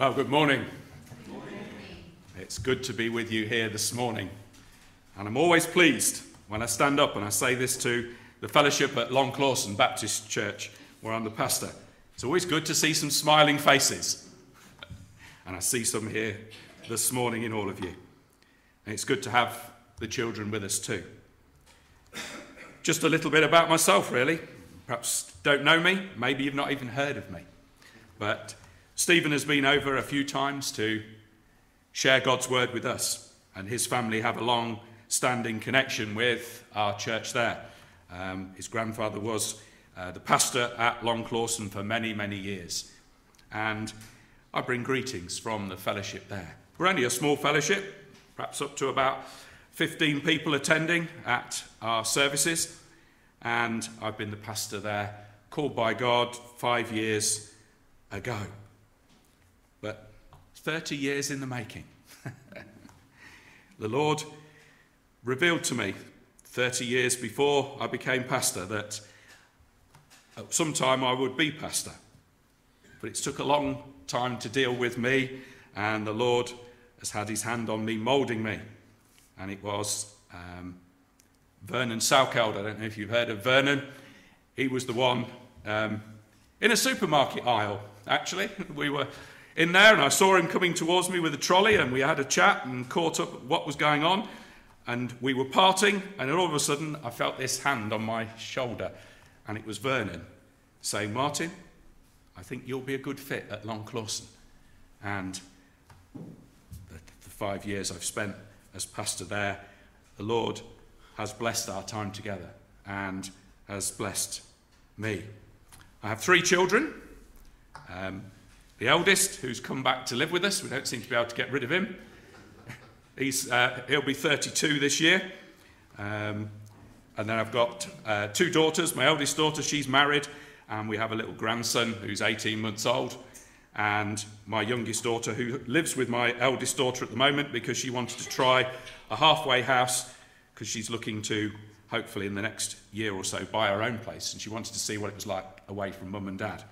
Well, good morning. It's good to be with you here this morning. And I'm always pleased when I stand up and I say this to the fellowship at Long Clawson Baptist Church, where I'm the pastor. It's always good to see some smiling faces. And I see some here this morning in all of you. And it's good to have the children with us too. Just a little bit about myself, really. Perhaps don't know me, maybe you've not even heard of me. But Stephen has been over a few times to share God's word with us, and his family have a long standing connection with our church there. Um, his grandfather was uh, the pastor at Long Clawson for many, many years. And I bring greetings from the fellowship there. We're only a small fellowship, perhaps up to about 15 people attending at our services. And I've been the pastor there, called by God five years ago. 30 years in the making. the Lord revealed to me 30 years before I became pastor that at some time I would be pastor. But it took a long time to deal with me, and the Lord has had his hand on me, moulding me. And it was um, Vernon Salkeld. I don't know if you've heard of Vernon. He was the one um, in a supermarket aisle, actually. We were in there, and I saw him coming towards me with a trolley, and we had a chat and caught up what was going on. And we were parting, and all of a sudden, I felt this hand on my shoulder, and it was Vernon saying, Martyn, I think you'll be a good fit at Long Clawson. And the, the five years I've spent as pastor there, the Lord has blessed our time together and has blessed me. I have three children. Um, the eldest, who's come back to live with us, we don't seem to be able to get rid of him. He's, uh, he'll be 32 this year. Um, and then I've got uh, two daughters. My eldest daughter, she's married, and we have a little grandson who's 18 months old. And my youngest daughter, who lives with my eldest daughter at the moment because she wanted to try a halfway house because she's looking to, hopefully, in the next year or so, buy her own place. And she wanted to see what it was like away from mum and dad.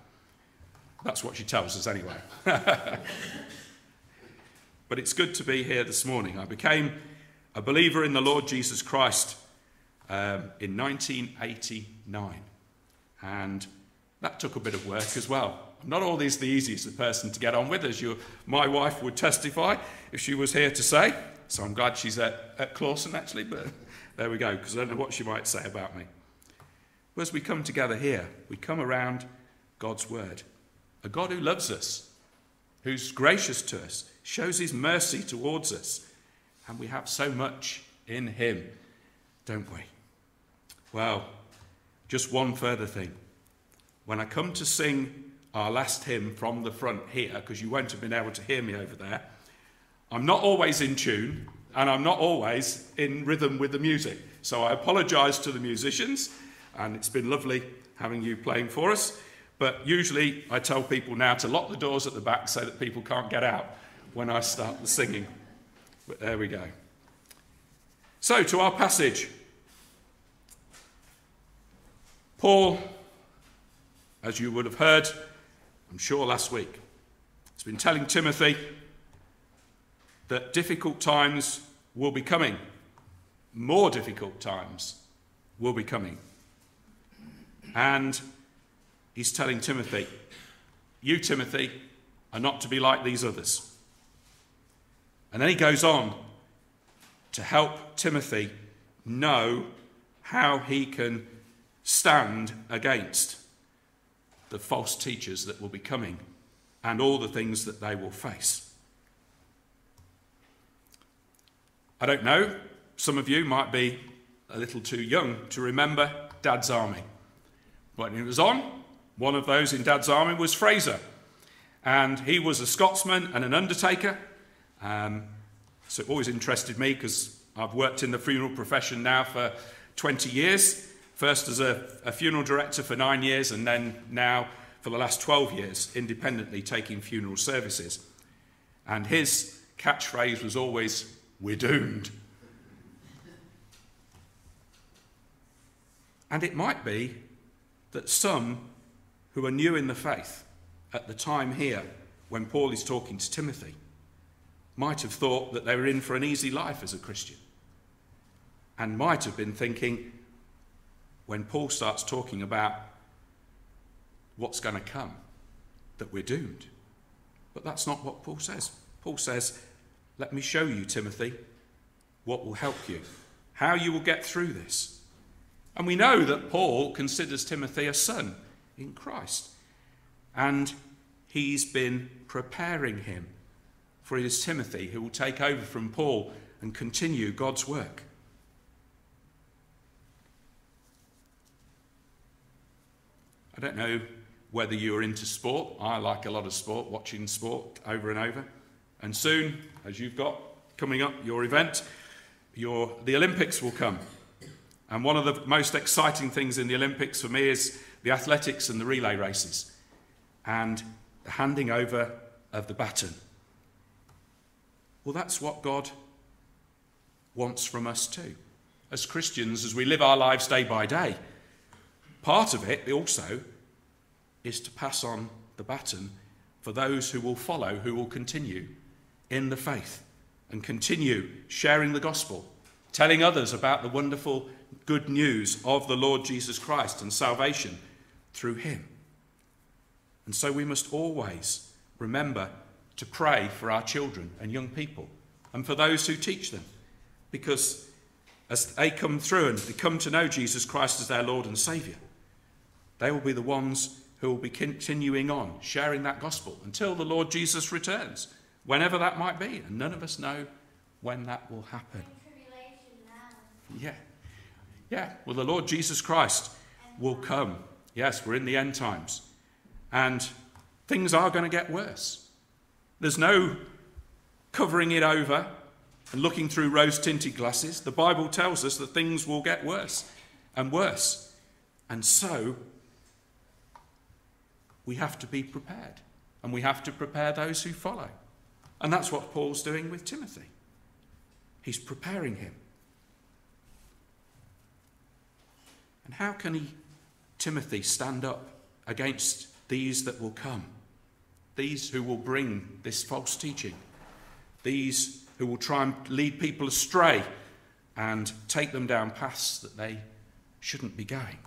That's what she tells us anyway. but it's good to be here this morning. I became a believer in the Lord Jesus Christ um, in 1989. And that took a bit of work as well. I'm not always the easiest person to get on with, as you, my wife would testify if she was here to say. So I'm glad she's at, at Clawson, actually, but there we go, because I don't know what she might say about me. But as we come together here, we come around God's Word a God who loves us, who's gracious to us, shows his mercy towards us. And we have so much in him, don't we? Well, just one further thing. When I come to sing our last hymn from the front here, because you won't have been able to hear me over there, I'm not always in tune and I'm not always in rhythm with the music. So I apologise to the musicians, and it's been lovely having you playing for us. But usually I tell people now to lock the doors at the back so that people can't get out when I start the singing. But there we go. So, to our passage. Paul, as you would have heard, I'm sure last week, has been telling Timothy that difficult times will be coming. More difficult times will be coming. And he's telling Timothy, You, Timothy, are not to be like these others. And then he goes on to help Timothy know how he can stand against the false teachers that will be coming and all the things that they will face. I don't know, some of you might be a little too young to remember Dad's Army. When it was on, one of those in Dad's army was Frazer, and he was a Scotsman and an undertaker. Um, so it always interested me because I've worked in the funeral profession now for 20 years. First as a, a funeral director for nine years, and then now for the last 12 years independently taking funeral services. And his catchphrase was always, We're doomed. And it might be that some who are new in the faith at the time here when Paul is talking to Timothy, might have thought that they were in for an easy life as a Christian, and might have been thinking, when Paul starts talking about what's going to come, that we're doomed. But that's not what Paul says. Paul says, Let me show you, Timothy, what will help you, how you will get through this. And we know that Paul considers Timothy a son in Christ. And he's been preparing him for it is Timothy who will take over from Paul and continue God's work. I don't know whether you're into sport. I like a lot of sport, watching sport over and over. And soon, as you've got coming up your event, your, the Olympics will come. And one of the most exciting things in the Olympics for me is the athletics and the relay races and the handing over of the baton. Well, that's what God wants from us too. As Christians, as we live our lives day by day, part of it also is to pass on the baton for those who will follow, who will continue in the faith and continue sharing the gospel, telling others about the wonderful good news of the Lord Jesus Christ and salvation through him. And so we must always remember to pray for our children and young people and for those who teach them. Because as they come through and they come to know Jesus Christ as their Lord and Saviour, they will be the ones who will be continuing on sharing that gospel until the Lord Jesus returns, whenever that might be. And none of us know when that will happen. Yeah. Yeah. Well, the Lord Jesus Christ will come. Yes, we're in the end times. And things are going to get worse. There's no covering it over and looking through rose tinted glasses. The Bible tells us that things will get worse and worse. And so we have to be prepared. And we have to prepare those who follow. And that's what Paul's doing with Timothy. He's preparing him. And how can he, Timothy, stand up against these that will come? These who will bring this false teaching, these who will try and lead people astray and take them down paths that they shouldn't be going.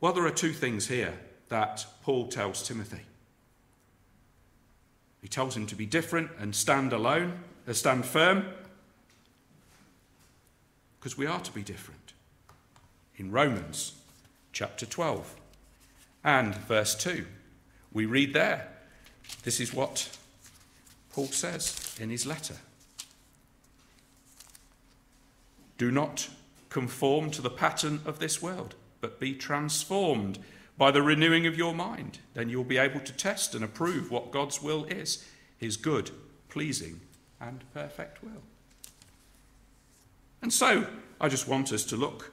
Well, there are two things here that Paul tells Timothy. He tells him to be different and stand alone, uh, stand firm, because we are to be different. In Romans chapter 12 and verse 2, we read there. This is what Paul says in his letter. Do not conform to the pattern of this world, but be transformed by the renewing of your mind. Then you'll be able to test and approve what God's will is his good, pleasing, and perfect will. And so, I just want us to look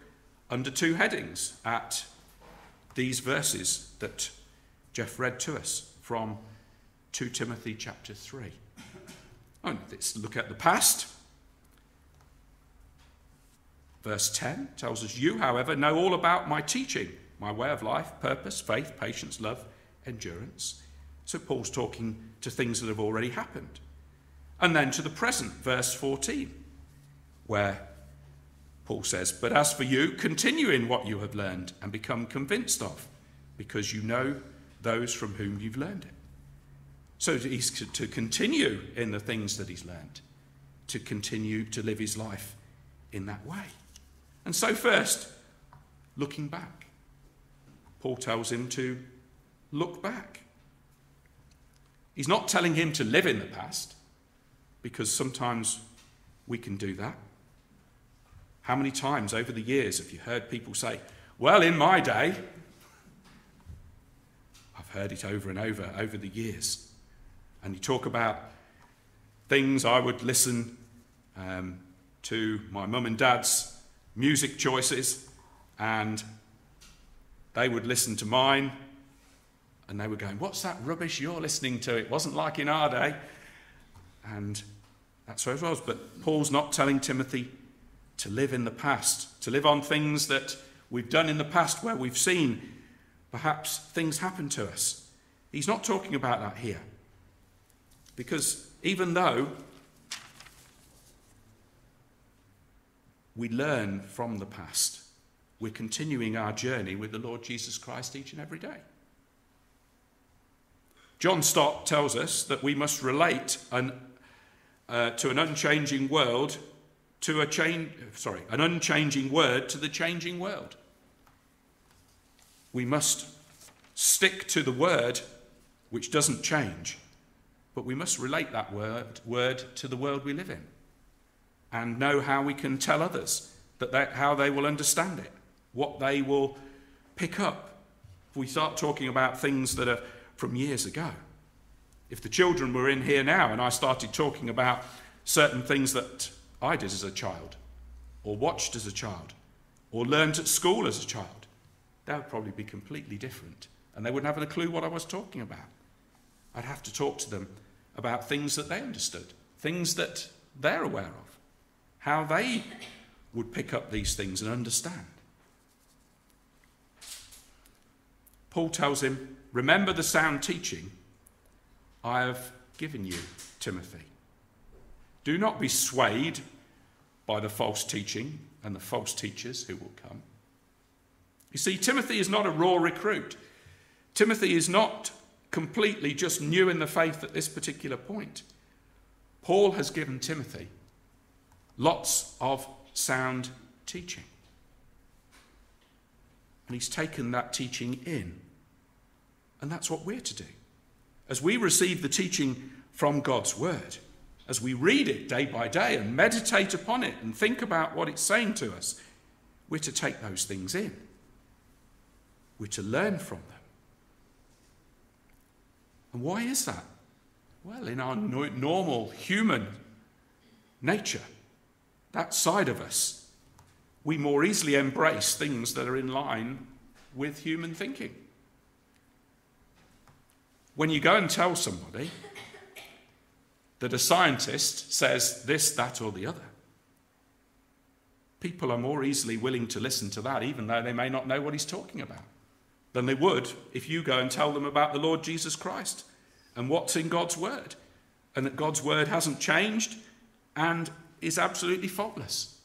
under two headings at these verses that Jeff read to us from 2 Timothy chapter 3. Oh, let's look at the past. Verse 10 tells us, You, however, know all about my teaching, my way of life, purpose, faith, patience, love, endurance. So Paul's talking to things that have already happened. And then to the present, verse 14, where Paul says, But as for you, continue in what you have learned and become convinced of, because you know those from whom you've learned it. So he's to continue in the things that he's learned, to continue to live his life in that way. And so, first, looking back. Paul tells him to look back. He's not telling him to live in the past, because sometimes we can do that. How many times over the years have you heard people say, Well, in my day? I've heard it over and over over the years and you talk about things I would listen um, to my mum and dad's music choices, and they would listen to mine, and they were going, What's that rubbish you're listening to? It wasn't like in our day. And that's where it was. But Paul's not telling Timothy to live in the past, to live on things that we've done in the past where we've seen perhaps things happen to us He's not talking about that here. Because even though we learn from the past, we're continuing our journey with the Lord Jesus Christ each and every day. John Stott tells us that we must relate an, uh, to an unchanging world to a change, sorry, an unchanging word to the changing world. We must stick to the word which doesn't change, but we must relate that word, word to the world we live in and know how we can tell others that they, how they will understand it, what they will pick up. If we start talking about things that are from years ago. If the children were in here now and I started talking about certain things that I did as a child, or watched as a child, or learned at school as a child, that would probably be completely different. And they wouldn't have a clue what I was talking about. I'd have to talk to them about things that they understood, things that they're aware of, how they would pick up these things and understand. Paul tells him, Remember the sound teaching I have given you, Timothy. Do not be swayed by the false teaching and the false teachers who will come. You see, Timothy is not a raw recruit. Timothy is not completely just new in the faith at this particular point. Paul has given Timothy lots of sound teaching. And he's taken that teaching in. And that's what we're to do. As we receive the teaching from God's Word, as we read it day by day and meditate upon it and think about what it's saying to us, we're to take those things in. We're to learn from them. And why is that? Well, in our normal human nature, that side of us, we more easily embrace things that are in line with human thinking. When you go and tell somebody that a scientist says this, that, or the other, people are more easily willing to listen to that, even though they may not know what he's talking about, than they would if you go and tell them about the Lord Jesus Christ and what's in God's Word, and that God's Word hasn't changed and is absolutely faultless.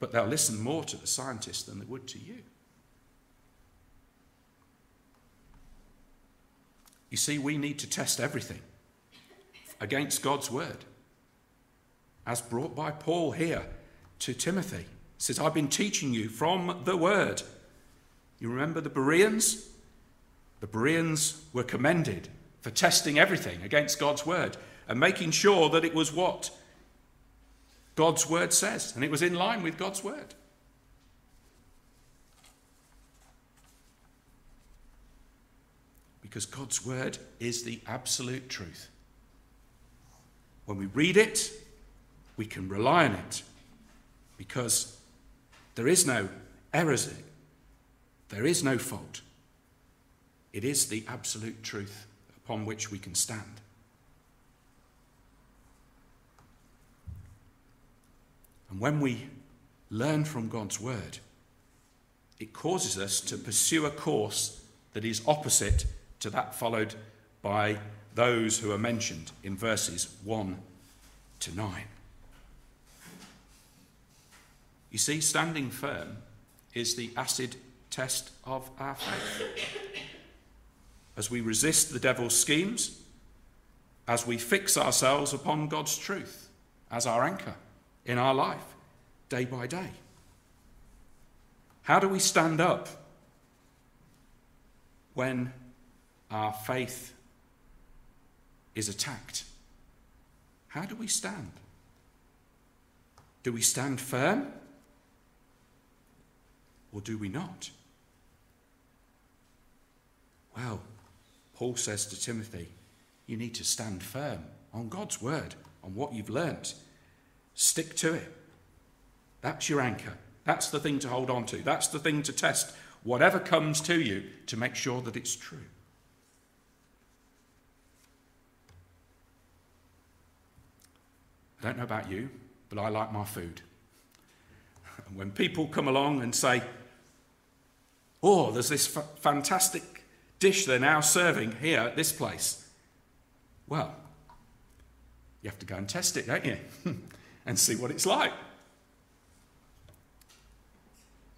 But they'll listen more to the scientist than they would to you. You see, we need to test everything against God's word. As brought by Paul here to Timothy. He says, I've been teaching you from the word. You remember the Bereans? The Bereans were commended for testing everything against God's word and making sure that it was what God's word says and it was in line with God's word. because God's word is the absolute truth. When we read it, we can rely on it because there is no errors in it, there is no fault. It is the absolute truth upon which we can stand. And when we learn from God's word, it causes us to pursue a course that is opposite to that followed by those who are mentioned in verses 1 to 9. You see, standing firm is the acid test of our faith. As we resist the devil's schemes, as we fix ourselves upon God's truth as our anchor in our life, day by day. How do we stand up when our faith is attacked, how do we stand? Do we stand firm? Or do we not? Well, Paul says to Timothy, you need to stand firm on God's word, on what you've learnt. Stick to it. That's your anchor. That's the thing to hold on to. That's the thing to test whatever comes to you to make sure that it's true. Don't know about you, but I like my food. And when people come along and say, Oh, there's this f- fantastic dish they're now serving here at this place? Well, you have to go and test it, don't you? and see what it's like.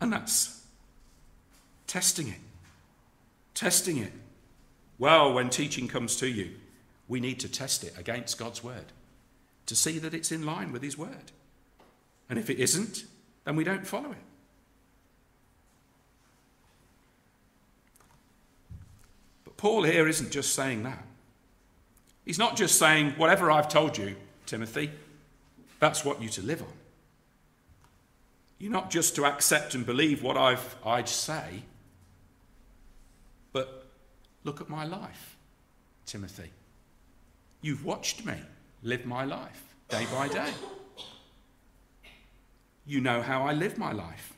And that's testing it. Testing it. Well, when teaching comes to you, we need to test it against God's word to see that it's in line with His word. And if it isn't, then we don't follow it. But Paul here isn't just saying that. He's not just saying, whatever I've told you, Timothy, that's what you're to live on. You're not just to accept and believe what I've, I'd say, but look at my life, Timothy. You've watched me live my life day by day. You know how I live my life.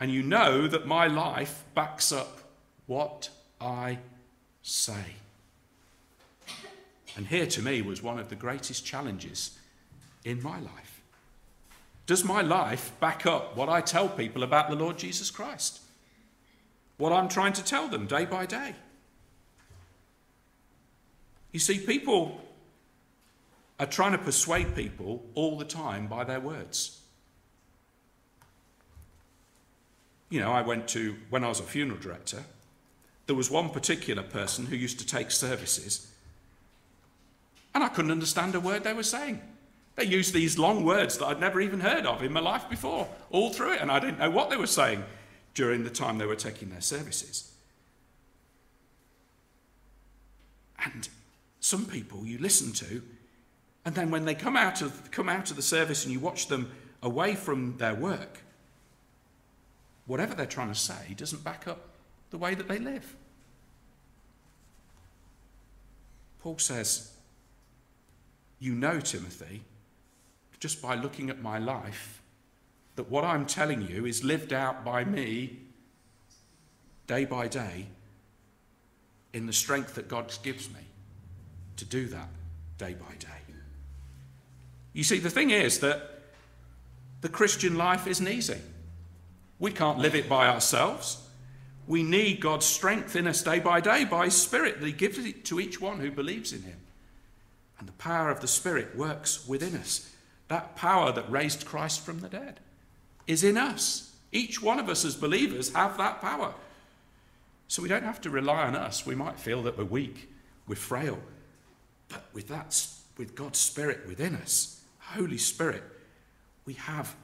And you know that my life backs up what I say. And here to me was one of the greatest challenges in my life. Does my life back up what I tell people about the Lord Jesus Christ? What I'm trying to tell them day by day? You see, people are trying to persuade people all the time by their words. You know, I went to, when I was a funeral director, there was one particular person who used to take services, and I couldn't understand a word they were saying. They used these long words that I'd never even heard of in my life before, all through it, and I didn't know what they were saying during the time they were taking their services. And some people you listen to, and then when they come out of, come out of the service and you watch them away from their work, whatever they're trying to say doesn't back up the way that they live. Paul says, You know, Timothy, just by looking at my life that what I'm telling you is lived out by me day by day in the strength that God gives me to do that day by day. You see, the thing is that the Christian life isn't easy. We can't live it by ourselves. We need God's strength in us day by day by His Spirit that He gives it to each one who believes in Him. And the power of the Spirit works within us that power that raised Christ from the dead is in us. Each one of us as believers have that power. So we don't have to rely on us. We might feel that we're weak, we're frail. But with that, with God's Spirit within us, Holy Spirit, we have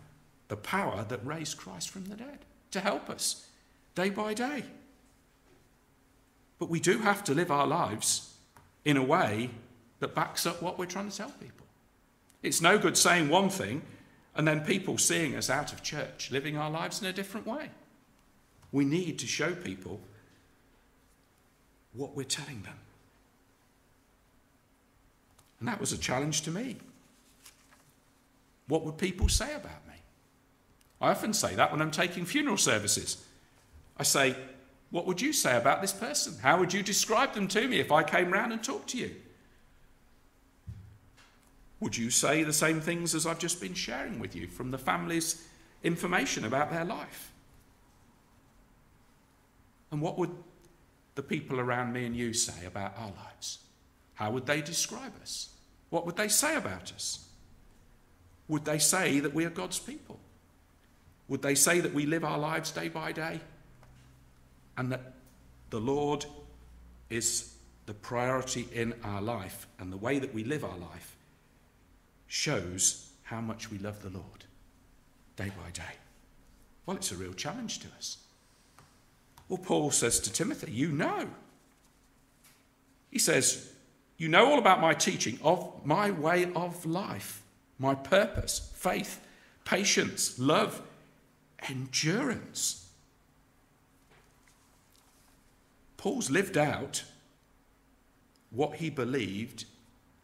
the power that raised Christ from the dead to help us day by day. But we do have to live our lives in a way that backs up what we're trying to tell people. It's no good saying one thing and then people seeing us out of church, living our lives in a different way. We need to show people what we're telling them. And that was a challenge to me. What would people say about me? I often say that when I'm taking funeral services. I say, What would you say about this person? How would you describe them to me if I came round and talked to you? Would you say the same things as I've just been sharing with you from the family's information about their life? And what would the people around me and you say about our lives? How would they describe us? What would they say about us? Would they say that we are God's people? Would they say that we live our lives day by day? And that the Lord is the priority in our life and the way that we live our life shows how much we love the Lord day by day. Well, it's a real challenge to us. Well, Paul says to Timothy, You know. He says, You know all about my teaching, of my way of life, my purpose, faith, patience, love, endurance. Paul's lived out what he believed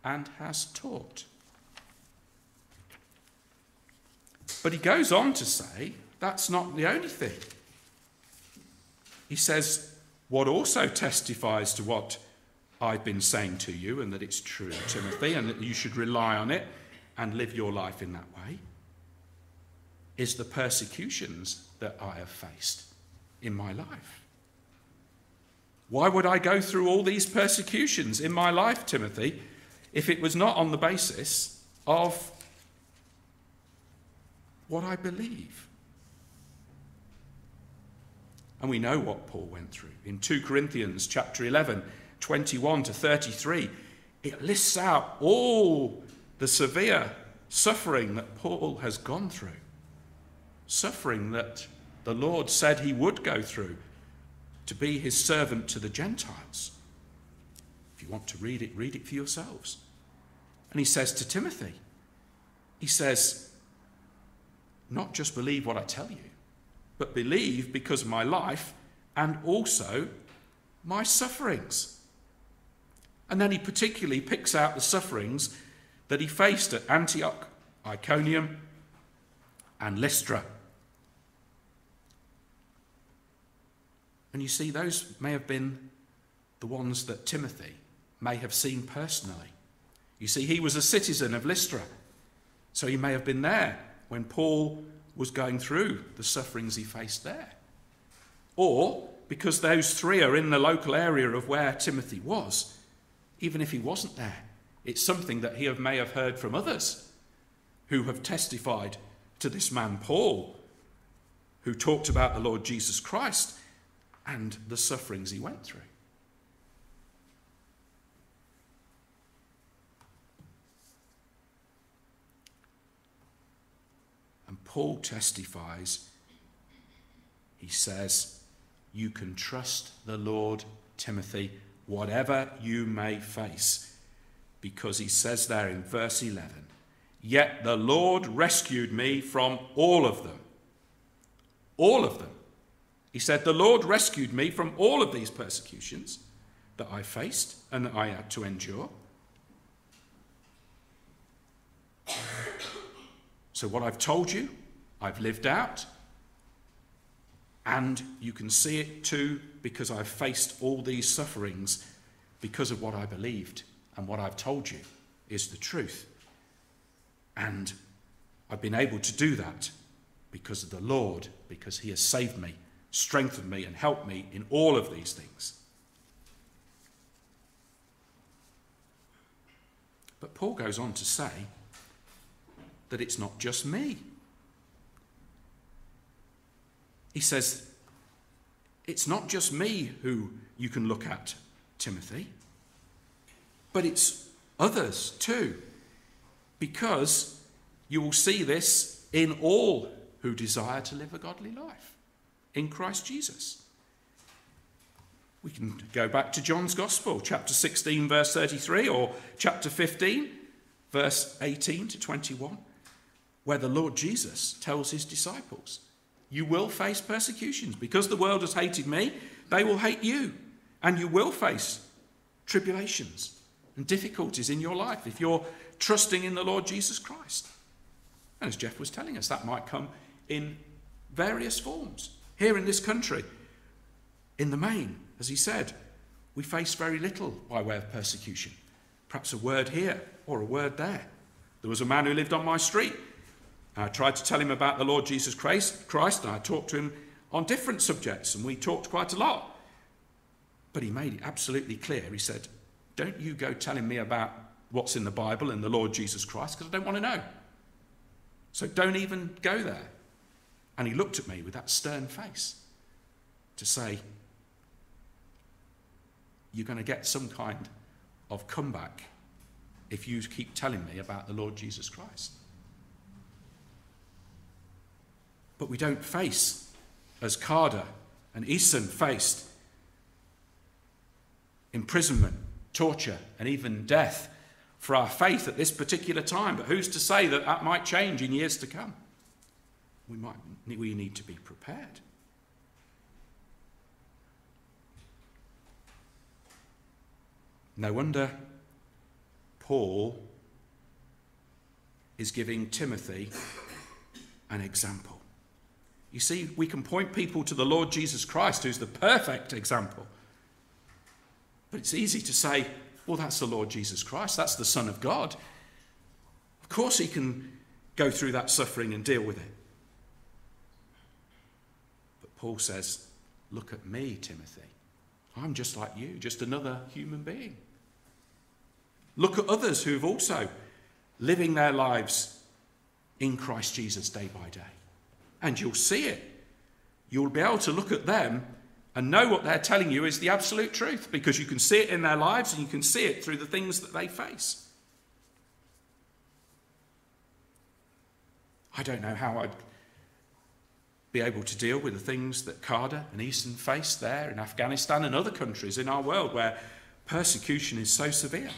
and has taught. But he goes on to say that's not the only thing. He says, What also testifies to what I've been saying to you, and that it's true, Timothy, and that you should rely on it and live your life in that way, is the persecutions that I have faced in my life. Why would I go through all these persecutions in my life, Timothy, if it was not on the basis of what I believe? And we know what Paul went through. In 2 Corinthians chapter 11, 21 to 33, it lists out all the severe suffering that Paul has gone through. Suffering that the Lord said he would go through to be his servant to the Gentiles. If you want to read it, read it for yourselves. And he says to Timothy, he says, not just believe what I tell you, but believe because of my life and also my sufferings. And then he particularly picks out the sufferings that he faced at Antioch, Iconium, and Lystra. And you see, those may have been the ones that Timothy may have seen personally. You see, he was a citizen of Lystra, so he may have been there when Paul was going through the sufferings he faced there. Or because those three are in the local area of where Timothy was, even if he wasn't there, it's something that he may have heard from others who have testified to this man, Paul, who talked about the Lord Jesus Christ and the sufferings he went through. And Paul testifies, he says, You can trust the Lord, Timothy, whatever you may face. Because he says there in verse 11, Yet the Lord rescued me from all of them. All of them. He said, The Lord rescued me from all of these persecutions that I faced and that I had to endure. So, what I've told you, I've lived out. And you can see it too because I've faced all these sufferings because of what I believed and what I've told you is the truth. And I've been able to do that because of the Lord, because He has saved me, strengthened me, and helped me in all of these things. But Paul goes on to say, that it's not just me. He says, it's not just me who you can look at, Timothy, but it's others too, because you will see this in all who desire to live a godly life in Christ Jesus. We can go back to John's Gospel, chapter 16, verse 33, or chapter 15, verse 18 to 21 where the Lord Jesus tells his disciples, You will face persecutions. Because the world has hated me, they will hate you. And you will face tribulations and difficulties in your life if you're trusting in the Lord Jesus Christ. And as Jeff was telling us, that might come in various forms. Here in this country, in the main, as he said, we face very little by way of persecution. Perhaps a word here or a word there. There was a man who lived on my street I tried to tell him about the Lord Jesus Christ, Christ, and I talked to him on different subjects, and we talked quite a lot. But he made it absolutely clear. He said, Don't you go telling me about what's in the Bible and the Lord Jesus Christ, because I don't want to know. So don't even go there. And he looked at me with that stern face to say, You're going to get some kind of comeback if you keep telling me about the Lord Jesus Christ. But we don't face, as Carter and Eason faced, imprisonment, torture, and even death for our faith at this particular time. But who's to say that that might change in years to come? We, might, we need to be prepared. No wonder Paul is giving Timothy an example. You see, we can point people to the Lord Jesus Christ, who's the perfect example. But it's easy to say, well, that's the Lord Jesus Christ, that's the Son of God. Of course, he can go through that suffering and deal with it. But Paul says, look at me, Timothy. I'm just like you, just another human being. Look at others who've also living their lives in Christ Jesus day by day. And you'll see it. You'll be able to look at them and know what they're telling you is the absolute truth because you can see it in their lives and you can see it through the things that they face. I don't know how I'd be able to deal with the things that Kada and Easton face there in Afghanistan and other countries in our world where persecution is so severe.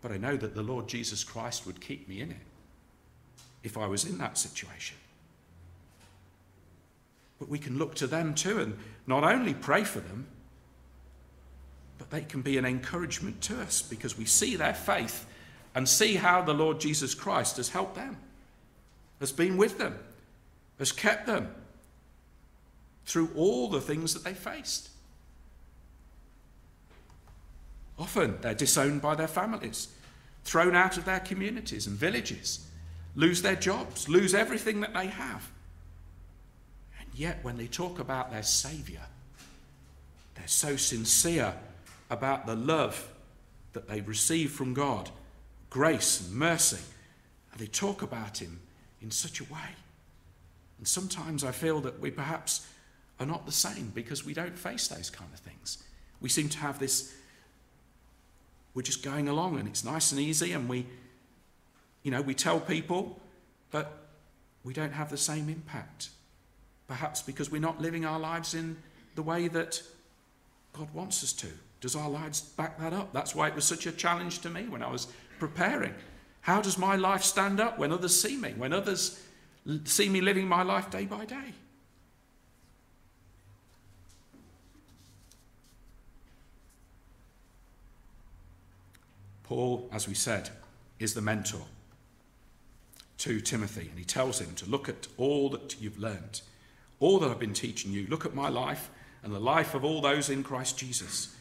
But I know that the Lord Jesus Christ would keep me in it if I was in that situation. But we can look to them too and not only pray for them, but they can be an encouragement to us because we see their faith and see how the Lord Jesus Christ has helped them, has been with them, has kept them through all the things that they faced. Often they're disowned by their families, thrown out of their communities and villages, lose their jobs, lose everything that they have. Yet, when they talk about their Saviour, they're so sincere about the love that they receive from God, grace and mercy, and they talk about Him in such a way. And sometimes I feel that we perhaps are not the same because we don't face those kind of things. We seem to have this, we're just going along and it's nice and easy and we, you know, we tell people, but we don't have the same impact. Perhaps because we're not living our lives in the way that God wants us to. Does our lives back that up? That's why it was such a challenge to me when I was preparing. How does my life stand up when others see me, when others see me living my life day by day? Paul, as we said, is the mentor to Timothy, and he tells him to look at all that you've learned all that I've been teaching you. Look at my life and the life of all those in Christ Jesus.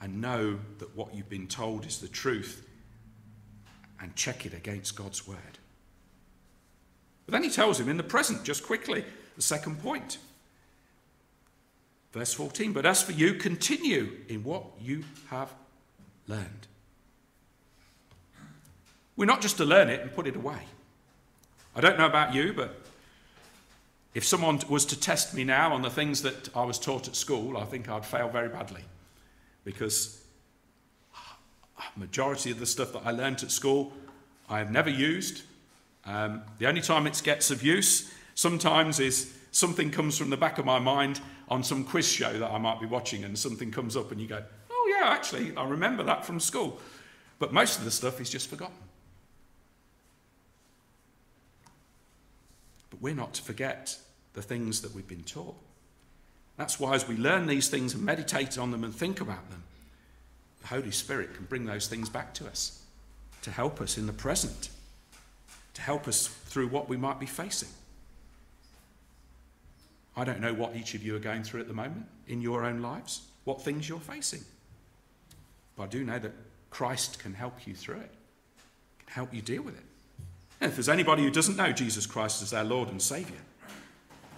And know that what you've been told is the truth and check it against God's word. But then he tells him in the present, just quickly, the second point. Verse 14, but as for you, continue in what you have learned. We're not just to learn it and put it away. I don't know about you, but if someone was to test me now on the things that I was taught at school, I think I'd fail very badly. Because majority of the stuff that I learnt at school, I have never used. Um, the only time it gets of use sometimes is something comes from the back of my mind on some quiz show that I might be watching, and something comes up, and you go, Oh, yeah, actually, I remember that from school. But most of the stuff is just forgotten. But we're not to forget the things that we've been taught. That's why, as we learn these things and meditate on them and think about them, the Holy Spirit can bring those things back to us to help us in the present, to help us through what we might be facing. I don't know what each of you are going through at the moment in your own lives, what things you're facing. But I do know that Christ can help you through it, can help you deal with it. And if there's anybody who doesn't know Jesus Christ as their Lord and Saviour,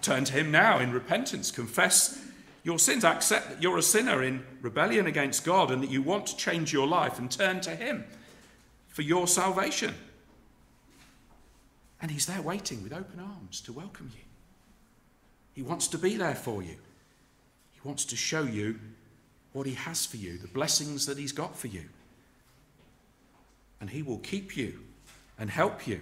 turn to Him now in repentance, confess your sins, accept that you're a sinner in rebellion against God and that you want to change your life and turn to Him for your salvation. And He's there waiting with open arms to welcome you. He wants to be there for you. He wants to show you what He has for you, the blessings that He's got for you. And He will keep you and help you.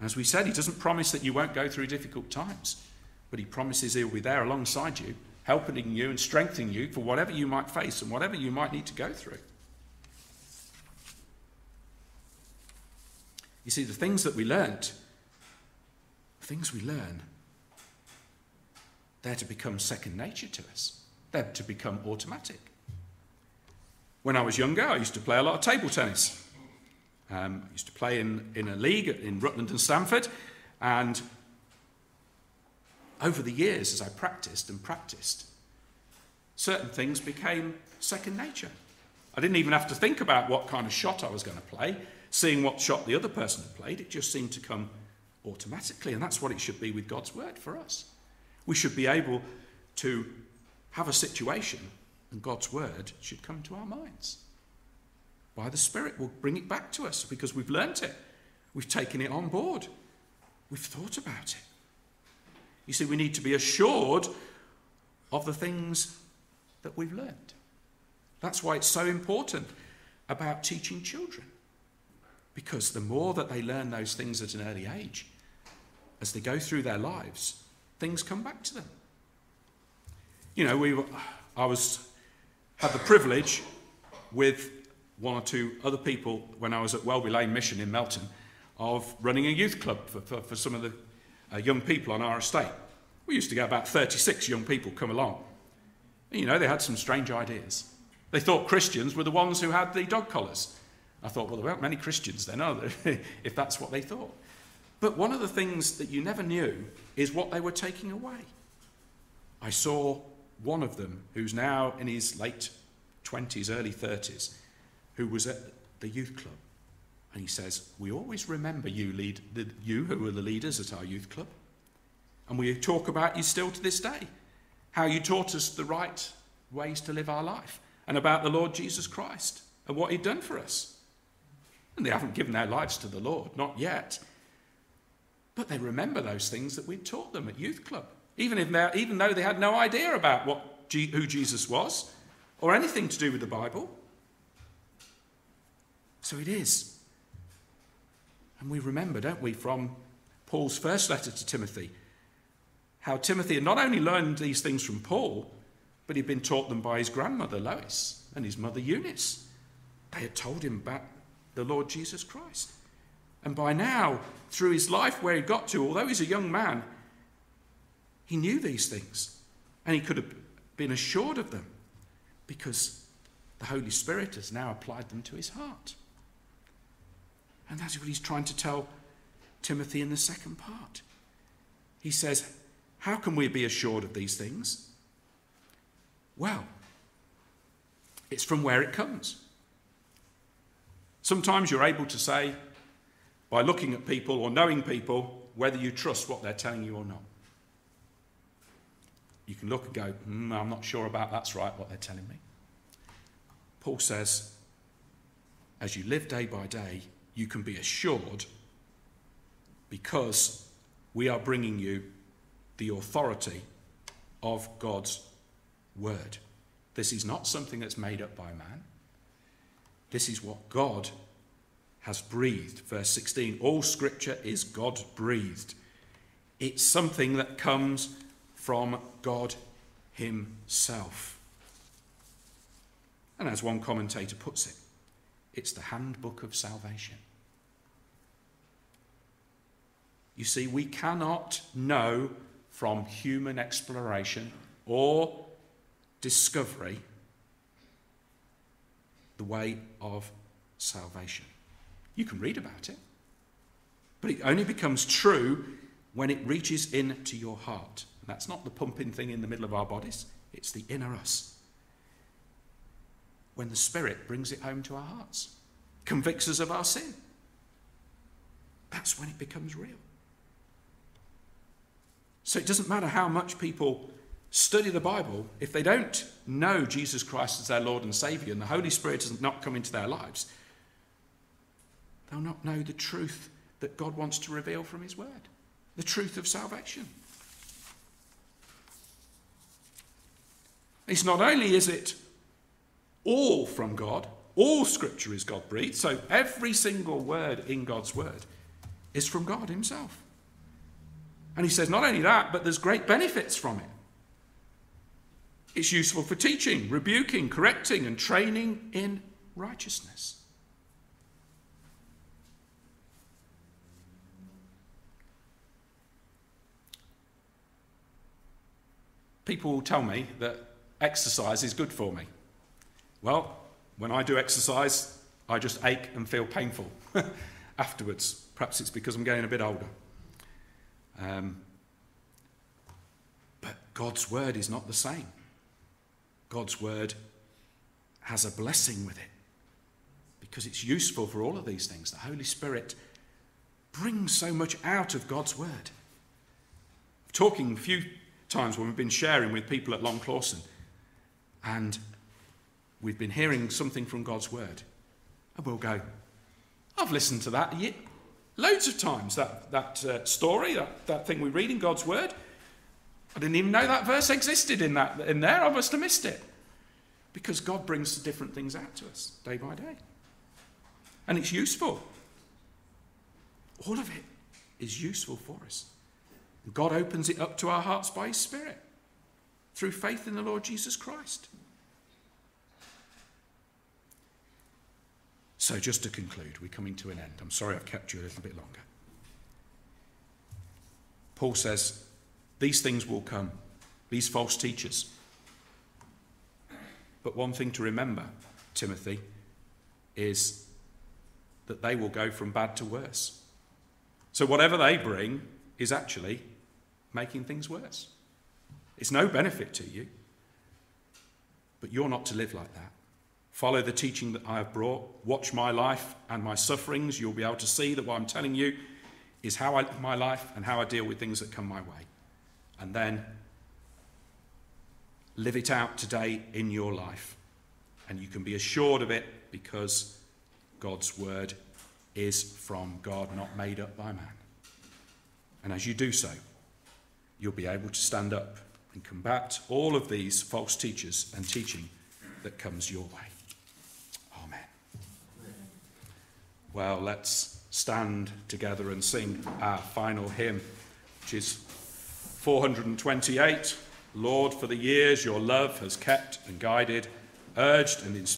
As we said, He doesn't promise that you won't go through difficult times, but He promises He'll be there alongside you, helping you and strengthening you for whatever you might face and whatever you might need to go through. You see, the things that we learnt, the things we learn, they're to become second nature to us. They're to become automatic. When I was younger, I used to play a lot of table tennis. Um, I used to play in, in a league in Rutland and Stamford, and over the years, as I practiced and practiced, certain things became second nature. I didn't even have to think about what kind of shot I was going to play. Seeing what shot the other person had played, it just seemed to come automatically, and that's what it should be with God's word for us. We should be able to have a situation and God's word should come to our minds. By the Spirit, we'll bring it back to us because we've learnt it. We've taken it on board. We've thought about it. You see, we need to be assured of the things that we've learned. That's why it's so important about teaching children. Because the more that they learn those things at an early age, as they go through their lives, things come back to them. You know, we were, I was had the privilege with one or two other people when I was at Welby Lane Mission in Melton of running a youth club for, for, for some of the uh, young people on our estate. We used to get about 36 young people come along. And, you know, they had some strange ideas. They thought Christians were the ones who had the dog collars. I thought, well, there weren't many Christians then, are there? if that's what they thought. But one of the things that you never knew is what they were taking away. I saw one of them, who's now in his late 20s, early 30s, who was at the youth club. And he says, We always remember you, lead, the, you who were the leaders at our youth club. And we talk about you still to this day. How you taught us the right ways to live our life and about the Lord Jesus Christ and what he'd done for us. And they haven't given their lives to the Lord, not yet. But they remember those things that we'd taught them at youth club, even, if even though they had no idea about what, who Jesus was or anything to do with the Bible. So it is. And we remember, don't we, from Paul's first letter to Timothy, how Timothy had not only learned these things from Paul, but he'd been taught them by his grandmother Lois and his mother Eunice. They had told him about the Lord Jesus Christ. And by now, through his life where he got to, although he's a young man, he knew these things and he could have been assured of them because the Holy Spirit has now applied them to his heart. And that's what he's trying to tell Timothy in the second part. He says, How can we be assured of these things? Well, it's from where it comes. Sometimes you're able to say, by looking at people or knowing people whether you trust what they're telling you or not. You can look and go, mm, I'm not sure about that's right, what they're telling me. Paul says, as you live day by day, you can be assured because we are bringing you the authority of God's word. This is not something that's made up by man. This is what God has breathed. Verse 16 All scripture is God breathed. It's something that comes from God Himself. And as one commentator puts it, it's the handbook of salvation. You see, we cannot know from human exploration or discovery the way of salvation. You can read about it. But it only becomes true when it reaches into your heart. And that's not the pumping thing in the middle of our bodies, it's the inner us. When the Spirit brings it home to our hearts, convicts us of our sin. That's when it becomes real. So it doesn't matter how much people study the Bible, if they don't know Jesus Christ as their Lord and Saviour and the Holy Spirit has not come into their lives, they'll not know the truth that God wants to reveal from His Word, the truth of salvation. It's not only is it all from God, all scripture is God breathed, so every single word in God's word is from God Himself. And He says not only that, but there's great benefits from it. It's useful for teaching, rebuking, correcting, and training in righteousness. people will tell me that exercise is good for me. Well, when I do exercise, I just ache and feel painful afterwards. Perhaps it's because I'm getting a bit older. Um, but God's word is not the same. God's word has a blessing with it because it's useful for all of these things. The Holy Spirit brings so much out of God's word. Talking a few times when we've been sharing with people at Long Clawson and we've been hearing something from God's word. And we'll go, I've listened to that loads of times, that, that uh, story, that, that thing we read in God's word. I didn't even know that verse existed in, that, in there. I must have missed it. Because God brings different things out to us day by day. And it's useful. All of it is useful for us. God opens it up to our hearts by His Spirit through faith in the Lord Jesus Christ. So, just to conclude, we're coming to an end. I'm sorry I've kept you a little bit longer. Paul says, These things will come, these false teachers. But one thing to remember, Timothy, is that they will go from bad to worse. So, whatever they bring is actually making things worse. It's no benefit to you. But you're not to live like that. Follow the teaching that I have brought. Watch my life and my sufferings. You'll be able to see that what I'm telling you is how I live my life and how I deal with things that come my way. And then live it out today in your life. And you can be assured of it because God's word is from God, not made up by man. And as you do so, you'll be able to stand up and combat all of these false teachers and teaching that comes your way. Well, let's stand together and sing our final hymn, which is 428. Lord, for the years your love has kept and guided, urged and inspired.